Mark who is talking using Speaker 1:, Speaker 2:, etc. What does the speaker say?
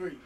Speaker 1: three.